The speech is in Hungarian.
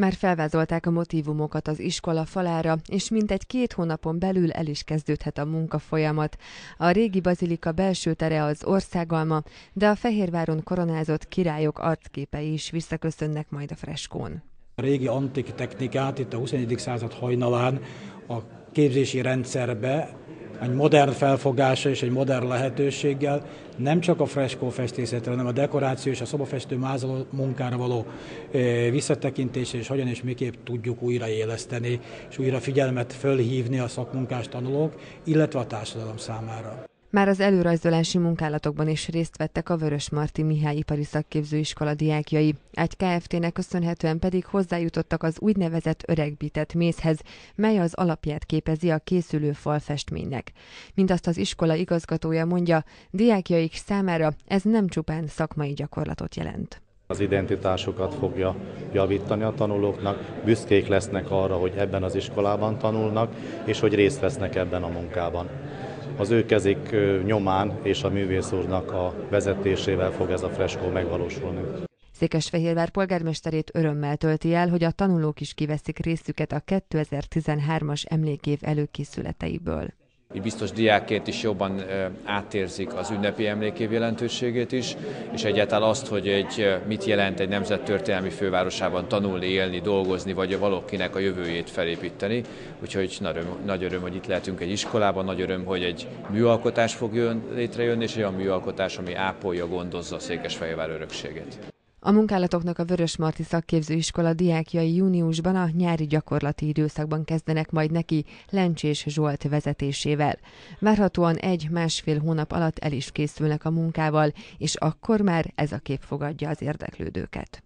Már felvázolták a motivumokat az iskola falára, és mintegy két hónapon belül el is kezdődhet a munkafolyamat. A régi bazilika belső tere az országalma, de a Fehérváron koronázott királyok arcképei is visszaköszönnek majd a freskón. A régi antik technikát itt a 21. század hajnalán a képzési rendszerbe egy modern felfogása és egy modern lehetőséggel nem csak a freskó festészetre, hanem a dekoráció és a szobafestő mázoló munkára való visszatekintésre és hogyan és miképp tudjuk újraéleszteni és újra figyelmet fölhívni a szakmunkás tanulók, illetve a társadalom számára. Már az előrajzolási munkálatokban is részt vettek a Vörös Marti Mihály Ipari Szakképzőiskola diákjai. Egy KFT-nek köszönhetően pedig hozzájutottak az úgynevezett öregbített mézhez, mely az alapját képezi a készülő falfestménynek. Mint azt az iskola igazgatója mondja, diákjaik számára ez nem csupán szakmai gyakorlatot jelent. Az identitásukat fogja javítani a tanulóknak, büszkék lesznek arra, hogy ebben az iskolában tanulnak, és hogy részt vesznek ebben a munkában az ő kezik nyomán és a művész úrnak a vezetésével fog ez a freskó megvalósulni. Székesfehérvár polgármesterét örömmel tölti el, hogy a tanulók is kiveszik részüket a 2013-as emlékév előkészületeiből. Így biztos diákként is jobban átérzik az ünnepi emlékév jelentőségét is, és egyáltalán azt, hogy egy, mit jelent egy nemzettörténelmi fővárosában tanulni, élni, dolgozni, vagy valakinek a jövőjét felépíteni. Úgyhogy nagy öröm, nagy öröm, hogy itt lehetünk egy iskolában, nagy öröm, hogy egy műalkotás fog jön, létrejönni, és olyan műalkotás, ami ápolja, gondozza a Székesfehérvár örökségét. A munkálatoknak a Vörös Marti Szakképzőiskola diákjai júniusban a nyári gyakorlati időszakban kezdenek majd neki Lencsés Zsolt vezetésével. Várhatóan egy-másfél hónap alatt el is készülnek a munkával, és akkor már ez a kép fogadja az érdeklődőket.